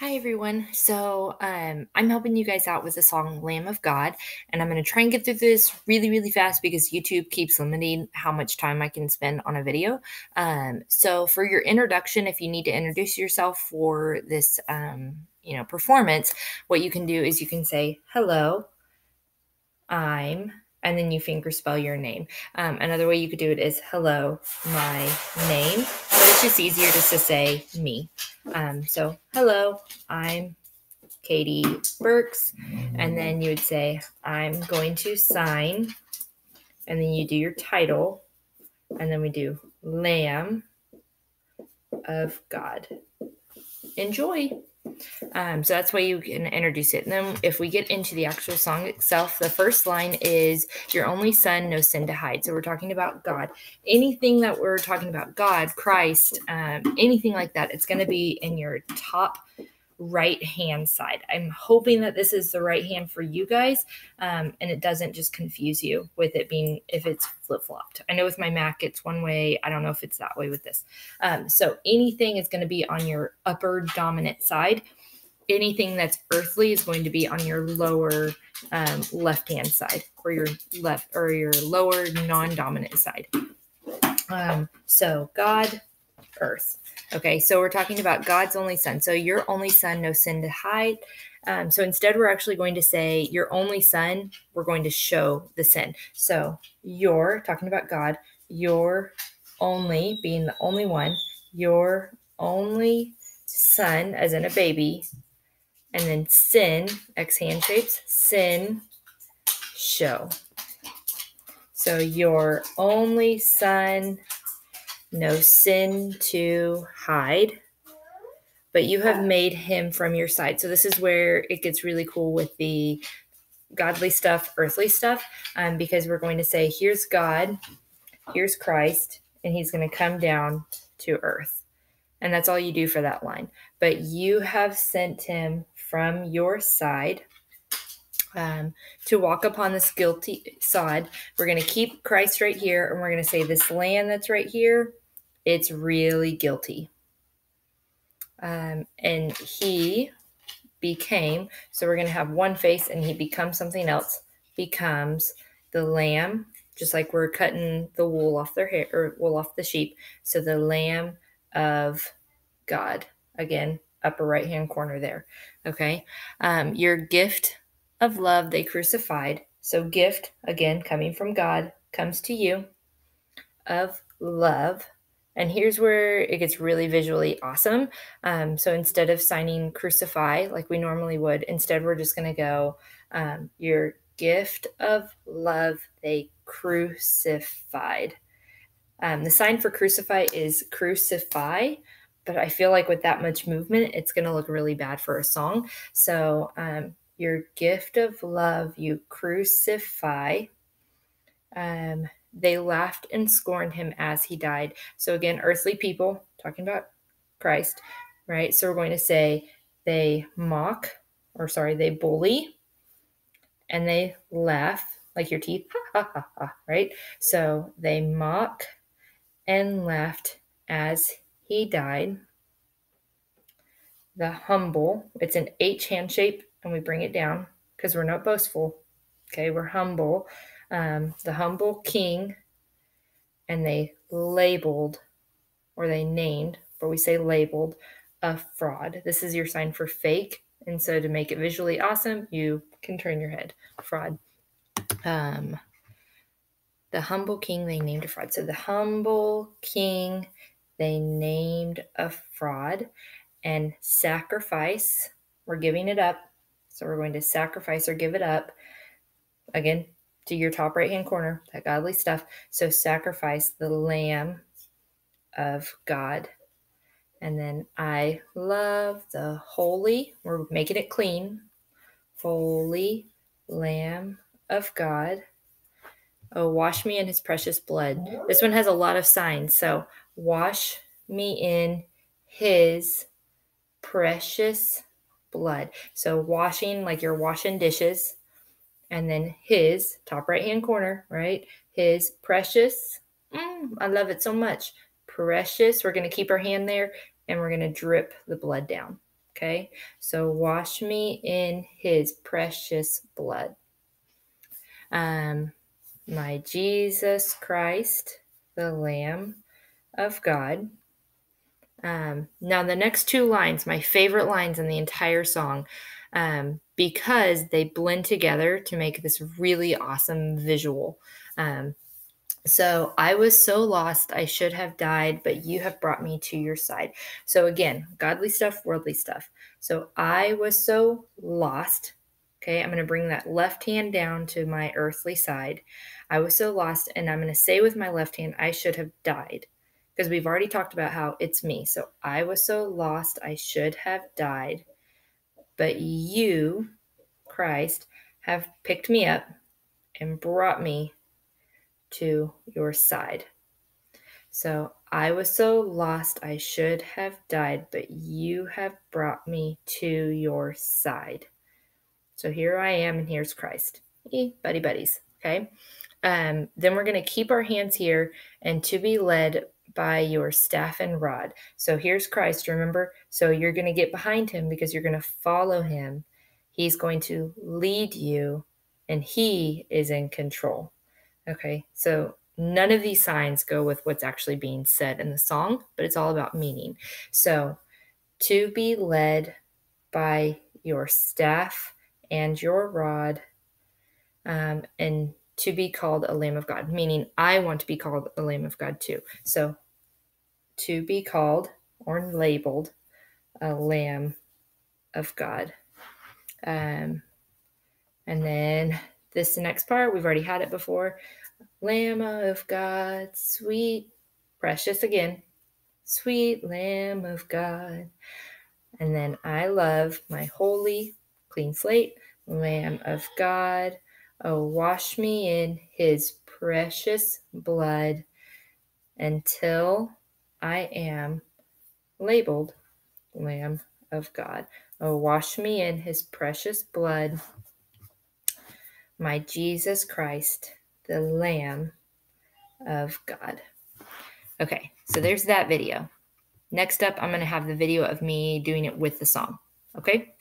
Hi everyone. So um, I'm helping you guys out with the song Lamb of God, and I'm going to try and get through this really, really fast because YouTube keeps limiting how much time I can spend on a video. Um, so for your introduction, if you need to introduce yourself for this, um, you know, performance, what you can do is you can say, "Hello, I'm," and then you finger spell your name. Um, another way you could do it is, "Hello, my name," but it's just easier just to say me. Um, so, hello, I'm Katie Burks. And then you would say, I'm going to sign. And then you do your title. And then we do Lamb of God. Enjoy. Um, so that's why you can introduce it. And then if we get into the actual song itself, the first line is Your only son, no sin to hide. So we're talking about God. Anything that we're talking about, God, Christ, um, anything like that, it's going to be in your top right hand side. I'm hoping that this is the right hand for you guys um, and it doesn't just confuse you with it being if it's flip flopped. I know with my Mac it's one way. I don't know if it's that way with this. Um, so anything is going to be on your upper dominant side. Anything that's earthly is going to be on your lower um, left hand side or your left or your lower non dominant side. Um, so God, earth. Okay, so we're talking about God's only son. So your only son, no sin to hide. Um, so instead, we're actually going to say your only son, we're going to show the sin. So your, talking about God, your only, being the only one, your only son, as in a baby, and then sin, X hand shapes, sin, show. So your only son, no sin to hide, but you have made him from your side. So this is where it gets really cool with the godly stuff, earthly stuff, um, because we're going to say, here's God, here's Christ, and he's going to come down to earth. And that's all you do for that line. But you have sent him from your side um, to walk upon this guilty sod. We're going to keep Christ right here, and we're going to say, This land that's right here, it's really guilty. Um, and he became, so we're going to have one face and he becomes something else, becomes the lamb, just like we're cutting the wool off their hair or wool off the sheep. So the lamb of God, again, upper right hand corner there. Okay. Um, your gift of love they crucified. So, gift, again, coming from God, comes to you of love and here's where it gets really visually awesome. Um, so instead of signing crucify like we normally would, instead we're just going to go um, your gift of love they crucified. Um, the sign for crucify is crucify, but I feel like with that much movement, it's going to look really bad for a song. So um, your gift of love you crucify. Um, they laughed and scorned him as he died. So, again, earthly people, talking about Christ, right? So, we're going to say they mock, or sorry, they bully, and they laugh like your teeth, ha ha ha ha, right? So, they mock and laughed as he died. The humble, it's an H hand shape, and we bring it down because we're not boastful. Okay, we're humble um, the humble king, and they labeled or they named, but we say labeled, a fraud. This is your sign for fake. And so to make it visually awesome, you can turn your head. Fraud. Um, the humble king, they named a fraud. So the humble king, they named a fraud. And sacrifice, we're giving it up. So we're going to sacrifice or give it up. Again, to your top right hand corner, that godly stuff. So sacrifice the lamb of God. And then I love the holy, we're making it clean, holy lamb of God. Oh, wash me in his precious blood. This one has a lot of signs. So wash me in his precious blood. So washing, like you're washing dishes and then his top right hand corner, right? His precious. Mm, I love it so much. Precious. We're going to keep our hand there and we're going to drip the blood down. Okay, so wash me in his precious blood. Um, my Jesus Christ, the Lamb of God. Um, now, the next two lines, my favorite lines in the entire song, um, because they blend together to make this really awesome visual. Um, so I was so lost, I should have died, but you have brought me to your side. So again, godly stuff, worldly stuff. So I was so lost. Okay, I'm going to bring that left hand down to my earthly side. I was so lost, and I'm going to say with my left hand, I should have died. Because we've already talked about how it's me. So I was so lost, I should have died. But you, Christ, have picked me up and brought me to your side. So I was so lost, I should have died, but you have brought me to your side. So here I am, and here's Christ. Hey, buddy buddies. Okay. Um, then we're going to keep our hands here and to be led by your staff and rod. So here's Christ, remember? So you're going to get behind him because you're going to follow him. He's going to lead you, and he is in control. Okay, so none of these signs go with what's actually being said in the song, but it's all about meaning. So, to be led by your staff and your rod, um, and to be called a Lamb of God, meaning I want to be called a Lamb of God too. So, to be called or labeled a Lamb of God. Um, and then this the next part, we've already had it before. Lamb of God, sweet, precious again, sweet Lamb of God. And then I love my holy, clean slate, Lamb of God. Oh, wash me in his precious blood until I am labeled Lamb of God. Oh, wash me in his precious blood my Jesus Christ, the Lamb of God. Okay, so there's that video. Next up, I'm going to have the video of me doing it with the song. Okay?